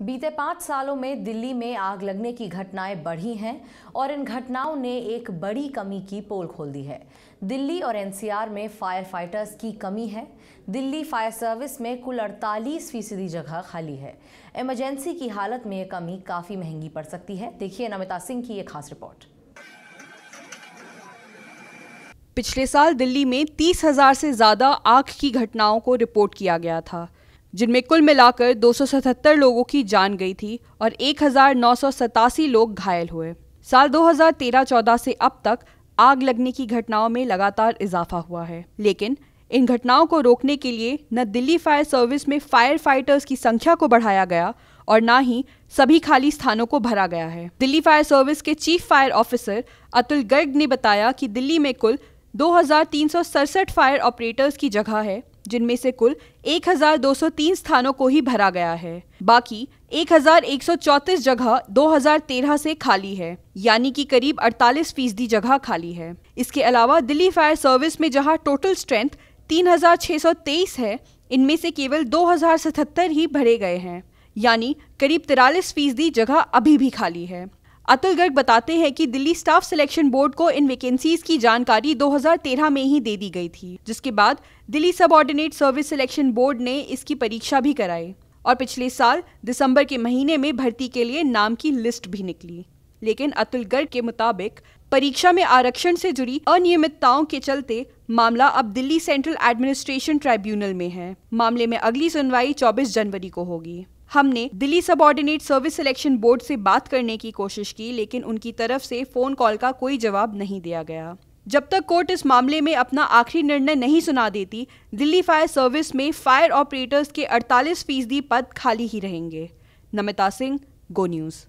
बीते पाँच सालों में दिल्ली में आग लगने की घटनाएँ बढ़ी हैं और इन घटनाओं ने एक बड़ी कमी की पोल खोल दी है। दिल्ली और एनसीआर में फायर फाइटर्स की कमी है। दिल्ली फायर सर्विस में कुल 48 फ़ीसदी जगह खाली है। इमरजेंसी की हालत में ये कमी काफ़ी महँगी पड़ सकती है। देखिए नमिता सिंह की ये खास रिपोर्ट। पिछले साल दिल्ली में तीस हज़ार से ज़्यादा आग की घटनाओं को रिपोर्ट किया गया था। जिनमें कुल मिलाकर 277 लोगों की जान गई थी और एक हज़ार नौ सौ सतासी लोग घायल हुए। साल 2013-14 से अब तक आग लगने की घटनाओं में लगातार इजाफा हुआ है। लेकिन इन घटनाओं को रोकने के लिए न दिल्ली फायर सर्विस में फायर फाइटर्स की संख्या को बढ़ाया गया और न ही सभी खाली स्थानों को भरा गया है। दिल्ली फायर सर्विस के chief fire officer Atul Garg ने बताया कि दिल्ली में कुल दो हज़ार तीन सौ सड़सठ फायर ऑपरेटर्स की जगह है जिनमें से कुल 1203 स्थानों को ही भरा गया है। बाकी 1134 जगह 2013 से खाली है, यानी कि करीब 48 फ़ीसदी जगह खाली है। इसके अलावा दिल्ली फायर सर्विस में जहाँ टोटल स्ट्रेंथ 3623 है, इनमें से केवल 2077 ही भरे गए हैं, यानी करीब तिरालीस फ़ीसदी जगह अभी भी खाली है। अतुल गर्ग बताते हैं कि दिल्ली स्टाफ सिलेक्शन बोर्ड को इन वैकेंसीज की जानकारी 2013 में ही दे दी गई थी, जिसके बाद दिल्ली सब ऑर्डिनेट सर्विस सिलेक्शन बोर्ड ने इसकी परीक्षा भी कराई और पिछले साल दिसंबर के महीने में भर्ती के लिए नाम की लिस्ट भी निकली। लेकिन अतुल गर्ग के मुताबिक परीक्षा में आरक्षण से जुड़ी अनियमितताओं के चलते मामला अब दिल्ली सेंट्रल एडमिनिस्ट्रेशन ट्राइब्यूनल में है। मामले में अगली सुनवाई 24 जनवरी को होगी। हमने दिल्ली सब ऑर्डिनेट सर्विस सिलेक्शन बोर्ड से बात करने की कोशिश की, लेकिन उनकी तरफ़ से फ़ोन कॉल का कोई जवाब नहीं दिया गया। जब तक कोर्ट इस मामले में अपना आखिरी निर्णय नहीं सुना देती, दिल्ली फायर सर्विस में फायर ऑपरेटर्स के 48 फ़ीसदी पद खाली ही रहेंगे। नमिता सिंह गो न्यूज़